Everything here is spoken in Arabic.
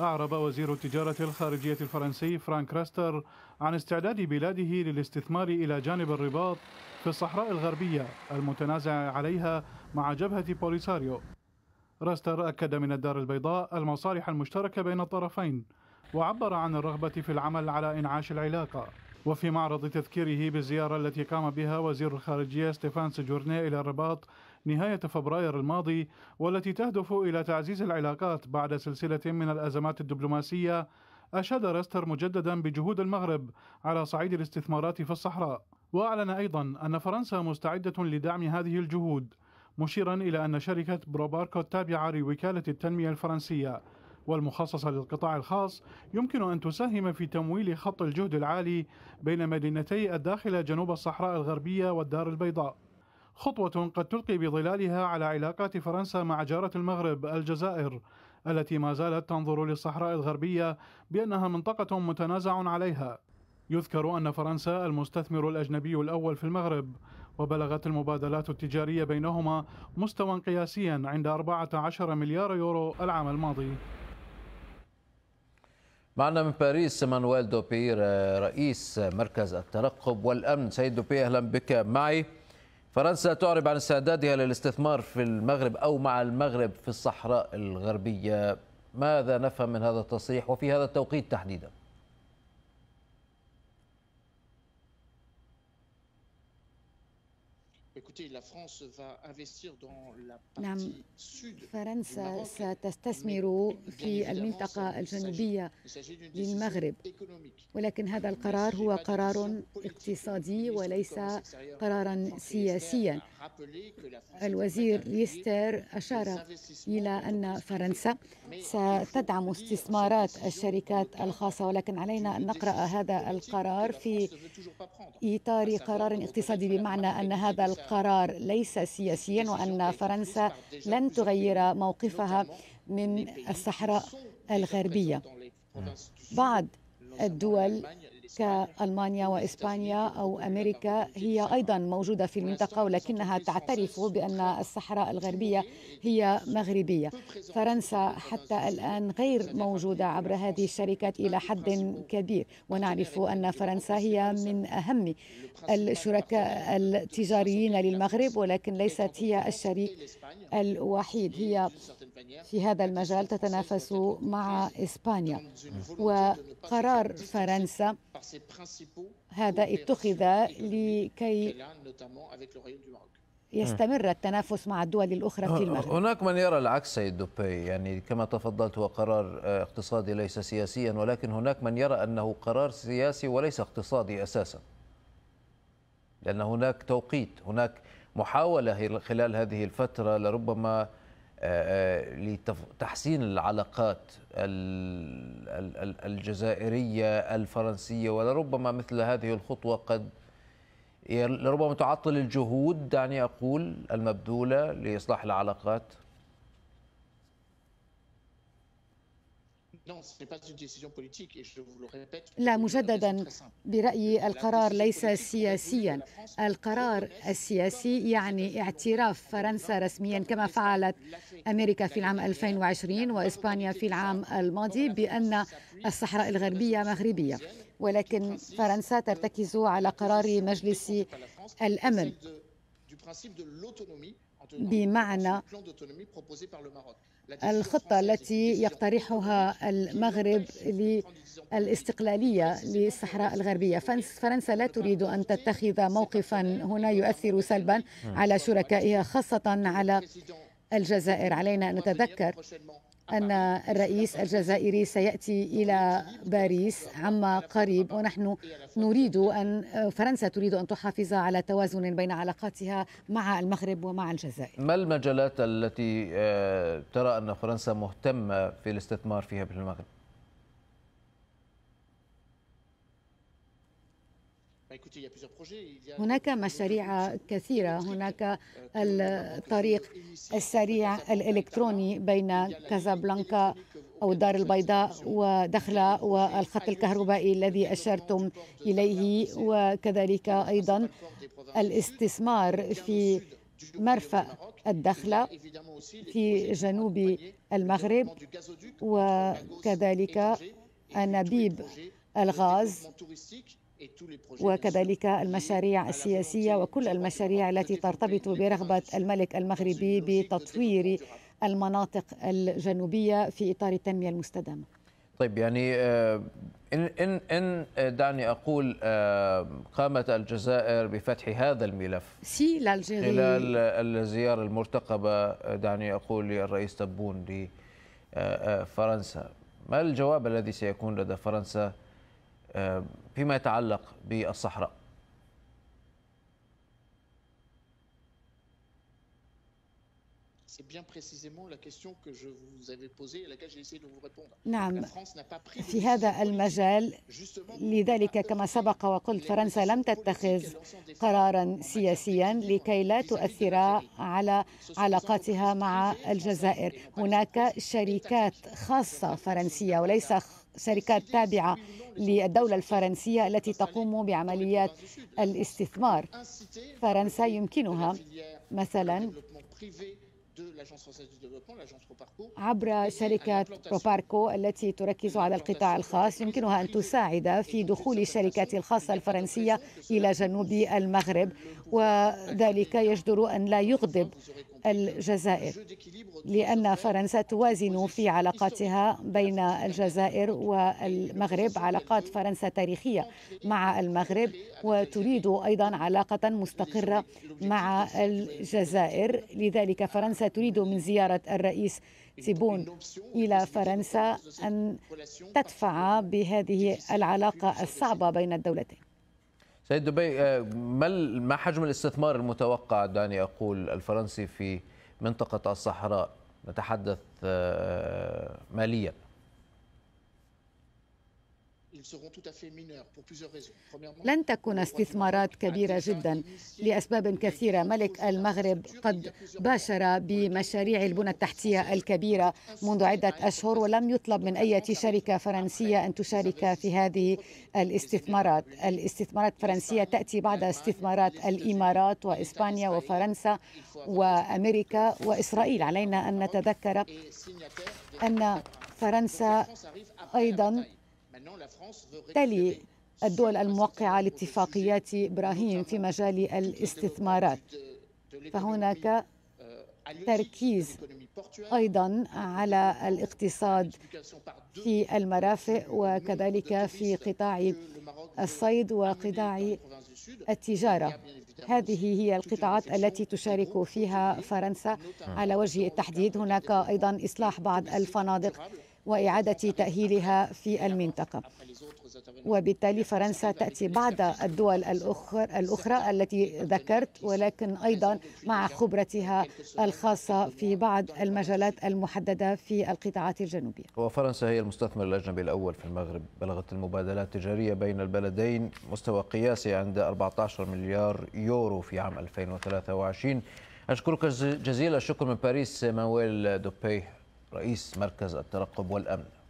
أعرب وزير التجارة الخارجية الفرنسي فرانك ريستر عن استعداد بلاده للاستثمار إلى جانب الرباط في الصحراء الغربية المتنازع عليها مع جبهة بوليساريو. ريستر أكد من الدار البيضاء المصالح المشتركة بين الطرفين وعبر عن الرغبة في العمل على إنعاش العلاقة. وفي معرض تذكيره بالزيارة التي قام بها وزير الخارجية ستيفان سيجورني إلى الرباط نهاية فبراير الماضي والتي تهدف إلى تعزيز العلاقات بعد سلسلة من الأزمات الدبلوماسية أشاد راستر مجددا بجهود المغرب على صعيد الاستثمارات في الصحراء. وأعلن أيضا أن فرنسا مستعدة لدعم هذه الجهود مشيرا إلى أن شركة بروباركو التابعة لوكالة التنمية الفرنسية. والمخصصة للقطاع الخاص يمكن أن تساهم في تمويل خط الجهد العالي بين مدينتي الداخلة جنوب الصحراء الغربية والدار البيضاء. خطوة قد تلقي بظلالها على علاقات فرنسا مع جارة المغرب الجزائر التي ما زالت تنظر للصحراء الغربية بأنها منطقة متنازع عليها. يذكر أن فرنسا المستثمر الأجنبي الأول في المغرب وبلغت المبادلات التجارية بينهما مستوى قياسيا عند 14 مليار يورو العام الماضي. معنا من باريس مانويل دوبير رئيس مركز الترقب والأمن. سيد دوبير أهلا بك. معي فرنسا تعرب عن استعدادها للاستثمار في المغرب أو مع المغرب في الصحراء الغربية. ماذا نفهم من هذا التصريح وفي هذا التوقيت تحديداً. نعم. فرنسا ستستثمر في المنطقة الجنوبية للمغرب. ولكن هذا القرار هو قرار اقتصادي وليس قرارا سياسيا. الوزير ليستر أشار إلى أن فرنسا ستدعم استثمارات الشركات الخاصة. ولكن علينا أن نقرأ هذا القرار في إطار قرار اقتصادي. بمعنى أن هذا القرار ليس سياسيا وأن فرنسا لن تغير موقفها من الصحراء الغربية. بعض الدول كألمانيا وإسبانيا أو أمريكا هي أيضا موجودة في المنطقة ولكنها تعترف بأن الصحراء الغربية هي مغربية. فرنسا حتى الآن غير موجودة عبر هذه الشركات إلى حد كبير ونعرف أن فرنسا هي من أهم الشركاء التجاريين للمغرب ولكن ليست هي الشريك الوحيد. هي في هذا المجال تتنافس مع إسبانيا. وقرار فرنسا هذا اتخذ لكي يستمر التنافس مع الدول الأخرى في المغرب. هناك من يرى العكس سيد دوبي. يعني كما تفضلت هو قرار اقتصادي ليس سياسيا ولكن هناك من يرى أنه قرار سياسي وليس اقتصادي أساسا. لأن هناك توقيت هناك محاولة خلال هذه الفترة لربما لتحسين العلاقات الجزائرية الفرنسية ولربما مثل هذه الخطوة قد لربما تعطل الجهود دعني أقول المبذولة لإصلاح العلاقات. لا مجددا برأيي القرار ليس سياسيا. القرار السياسي يعني اعتراف فرنسا رسميا كما فعلت أمريكا في العام 2020 وإسبانيا في العام الماضي بأن الصحراء الغربية مغربية. ولكن فرنسا ترتكز على قرار مجلس الأمن. بمعنى الخطة التي يقترحها المغرب للاستقلالية للصحراء الغربية. فرنسا لا تريد أن تتخذ موقفا هنا يؤثر سلبا على شركائها خاصة على الجزائر. علينا أن نتذكر أن الرئيس الجزائري سيأتي إلى باريس عما قريب ونحن نريد أن فرنسا تريد أن تحافظ على توازن بين علاقاتها مع المغرب ومع الجزائر ما المجالات التي ترى أن فرنسا مهتمة في الاستثمار فيها بالمغرب؟ هناك مشاريع كثيرة. هناك الطريق السريع الإلكتروني بين كازابلانكا أو الدار البيضاء ودخلة والخط الكهربائي الذي أشرتم إليه وكذلك أيضا الاستثمار في مرفأ الدخلة في جنوب المغرب وكذلك أنابيب الغاز. وكذلك المشاريع السياسية وكل المشاريع التي ترتبط برغبة الملك المغربي بتطوير المناطق الجنوبية في إطار التنمية المستدامة. طيب يعني آه، إن إن إن دعني أقول آه، قامت الجزائر بفتح هذا الملف خلال الزيارة المرتقبة آه، دعني أقول للرئيس تبون لفرنسا ما الجواب الذي سيكون لدى فرنسا فيما يتعلق بالصحراء. نعم. في هذا المجال لذلك كما سبق وقلت فرنسا لم تتخذ قرارا سياسيا لكي لا تؤثر على علاقاتها مع الجزائر. هناك شركات خاصة فرنسية وليس شركات تابعة. للدولة الفرنسية التي تقوم بعمليات الاستثمار. فرنسا يمكنها مثلا عبر شركة بروباركو التي تركز على القطاع الخاص يمكنها أن تساعد في دخول الشركات الخاصة الفرنسية إلى جنوب المغرب وذلك يجدر أن لا يغضب الجزائر لأن فرنسا توازن في علاقاتها بين الجزائر والمغرب. علاقات فرنسا تاريخية مع المغرب وتريد أيضا علاقة مستقرة مع الجزائر. لذلك فرنسا تريد من زيارة الرئيس تيبون إلى فرنسا أن تدفع بهذه العلاقة الصعبة بين الدولتين. سيد دبي آه، ما حجم الاستثمار المتوقع دعني أقول الفرنسي في منطقة الصحراء؟ نتحدث آه، ماليا. لن تكون استثمارات كبيرة جدا. لأسباب كثيرة. ملك المغرب قد باشر بمشاريع البنى التحتية الكبيرة منذ عدة أشهر ولم يطلب من أي شركة فرنسية أن تشارك في هذه الاستثمارات. الاستثمارات الفرنسية تأتي بعد استثمارات الإمارات وإسبانيا وفرنسا وأمريكا وإسرائيل. علينا أن نتذكر أن فرنسا أيضا تلي الدول الموقعة لاتفاقيات إبراهيم في مجال الاستثمارات. فهناك تركيز أيضا على الاقتصاد في المرافق وكذلك في قطاع الصيد وقطاع التجارة. هذه هي القطاعات التي تشارك فيها فرنسا على وجه التحديد. هناك أيضا إصلاح بعض الفنادق وإعادة تأهيلها في المنطقة. وبالتالي فرنسا تأتي بعد الدول الأخرى, الأخرى التي ذكرت ولكن أيضا مع خبرتها الخاصة في بعض المجالات المحددة في القطاعات الجنوبية. وفرنسا هي المستثمر الأجنبي الأول في المغرب. بلغت المبادلات التجارية بين البلدين مستوى قياسي عند 14 مليار يورو في عام 2023 أشكرك جزيل الشكر من باريس مانويل دوبي رئيس مركز الترقب والأمن.